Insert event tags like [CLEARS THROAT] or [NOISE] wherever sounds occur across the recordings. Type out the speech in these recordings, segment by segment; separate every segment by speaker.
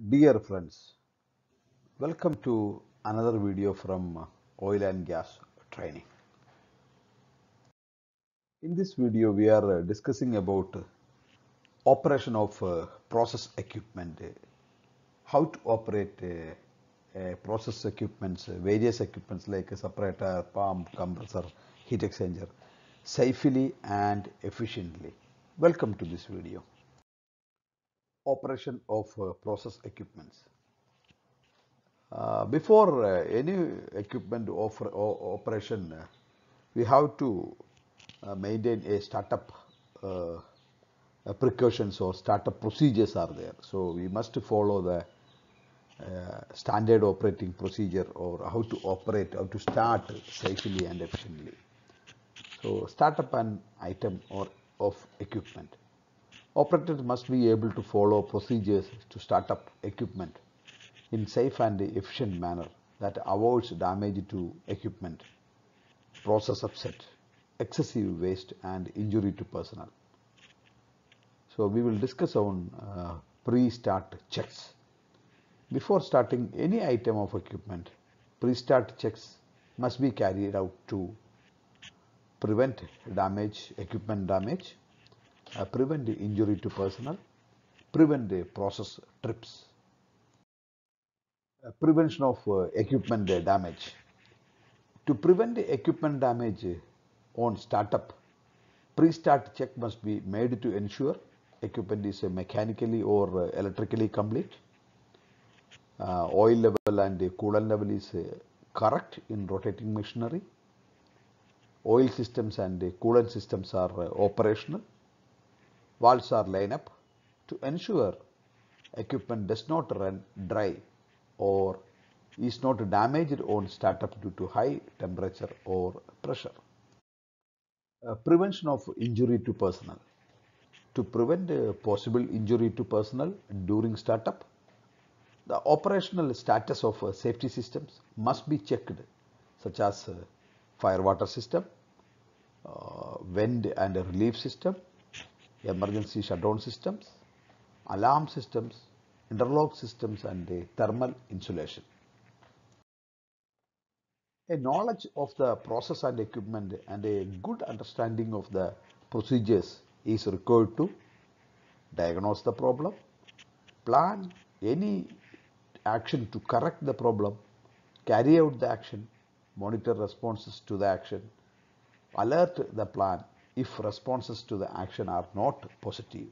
Speaker 1: Dear friends, welcome to another video from Oil and Gas Training. In this video, we are discussing about operation of uh, process equipment, how to operate uh, process equipments, various equipments like a separator, pump, compressor, heat exchanger, safely and efficiently. Welcome to this video. Operation of uh, process equipments. Uh, before uh, any equipment operation, we have to maintain a startup precautions or startup procedures are there. So we must follow the uh, standard operating procedure or how to operate, how to start safely and efficiently. So startup an item or of equipment. Operators must be able to follow procedures to start up equipment in safe and efficient manner that avoids damage to equipment, process upset, excessive waste and injury to personnel. So we will discuss on uh, pre-start checks. Before starting any item of equipment, pre-start checks must be carried out to prevent damage, equipment damage, uh, prevent the injury to personnel, prevent the process trips. Uh, prevention of uh, equipment uh, damage. To prevent the equipment damage on startup, pre-start check must be made to ensure equipment is uh, mechanically or uh, electrically complete. Oil level and uh, coolant level is correct in rotating machinery. Oil systems and uh, coolant systems are operational valves are lined up to ensure equipment does not run dry or is not damaged on startup due to high temperature or pressure. Uh, prevention of injury to personnel. To prevent uh, possible injury to personnel during startup, the operational status of uh, safety systems must be checked such as uh, fire water system, uh, vent and relief system, emergency shutdown systems, alarm systems, interlock systems and uh, thermal insulation. A knowledge of the process and equipment and a good understanding of the procedures is required to diagnose the problem, plan any action to correct the problem, carry out the action, monitor responses to the action, alert the plan if responses to the action are not positive.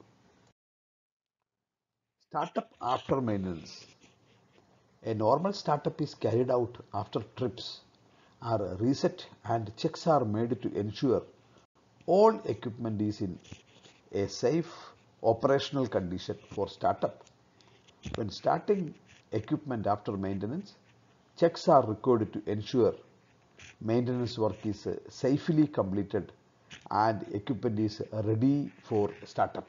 Speaker 1: Startup after maintenance. A normal startup is carried out after trips are reset and checks are made to ensure all equipment is in a safe operational condition for startup. When starting equipment after maintenance, checks are required to ensure maintenance work is safely completed and equipment is ready for startup.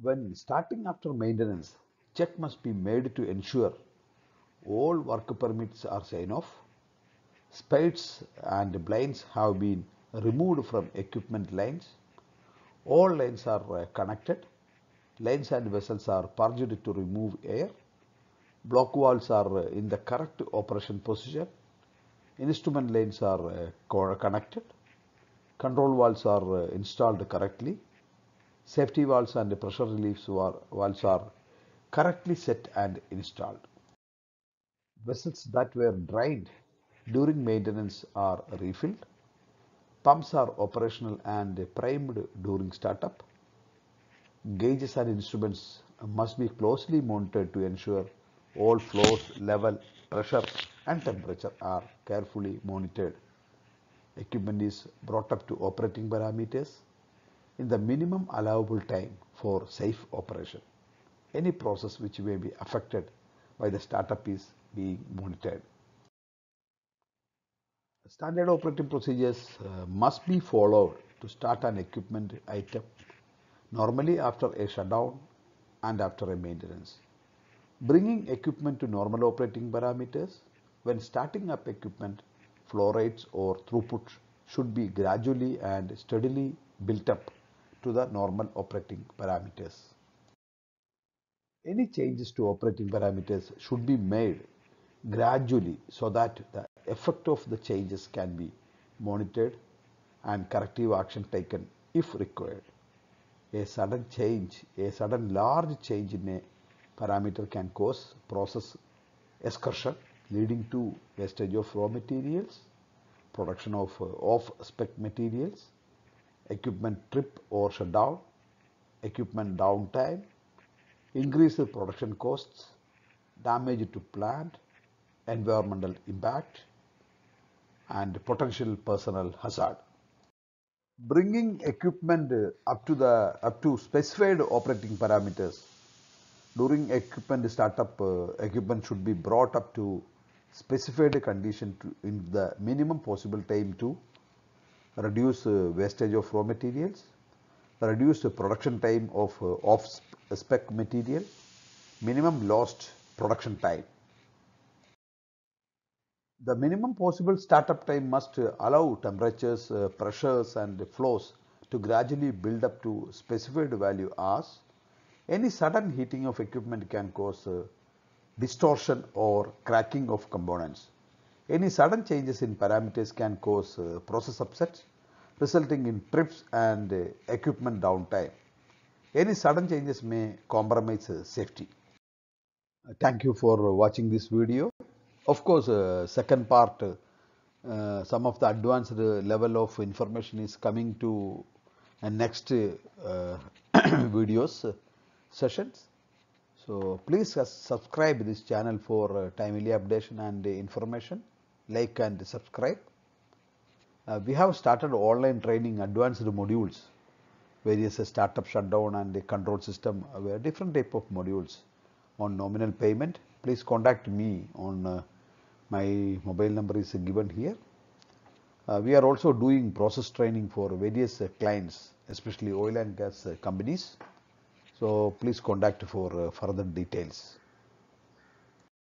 Speaker 1: When starting after maintenance, check must be made to ensure all work permits are signed off, spades and blinds have been removed from equipment lines, all lines are uh, connected, lines and vessels are purged to remove air, block valves are uh, in the correct operation position, instrument lines are uh, connected, control valves are uh, installed correctly, safety valves and pressure relief valves are correctly set and installed. Vessels that were drained during maintenance are refilled. Pumps are operational and primed during startup. Gauges and instruments must be closely monitored to ensure all flows, level, pressure and temperature are carefully monitored. Equipment is brought up to operating parameters in the minimum allowable time for safe operation. Any process which may be affected by the startup is being monitored. Standard operating procedures uh, must be followed to start an equipment item normally after a shutdown and after a maintenance. Bringing equipment to normal operating parameters when starting up equipment, flow rates or throughput should be gradually and steadily built up to the normal operating parameters. any changes to operating parameters should be made gradually so that the effect of the changes can be monitored and corrective action taken if required. A sudden change, a sudden large change in a parameter can cause process excursion leading to wastage of raw materials, production of uh, off-spec materials, equipment trip or shutdown, equipment downtime, increased production costs, damage to plant, environmental impact, and potential personal hazard. Bringing equipment up to the up to specified operating parameters during equipment startup, uh, equipment should be brought up to specified condition to, in the minimum possible time to reduce uh, wastage of raw materials, reduce the production time of uh, off spec material, minimum lost production time. The minimum possible startup time must allow temperatures, uh, pressures and flows to gradually build up to specified value as any sudden heating of equipment can cause uh, distortion or cracking of components. Any sudden changes in parameters can cause uh, process upsets resulting in trips and uh, equipment downtime. Any sudden changes may compromise uh, safety. Thank you for watching this video. Of course, uh, second part, uh, some of the advanced level of information is coming to uh, next [CLEARS THROAT] videos sessions. So please subscribe this channel for timely updation and information. Like and subscribe. Uh, we have started online training advanced modules various startup shutdown and the control system uh, different type of modules on nominal payment please contact me on uh, my mobile number is given here. Uh, we are also doing process training for various uh, clients, especially oil and gas uh, companies. So please contact for uh, further details.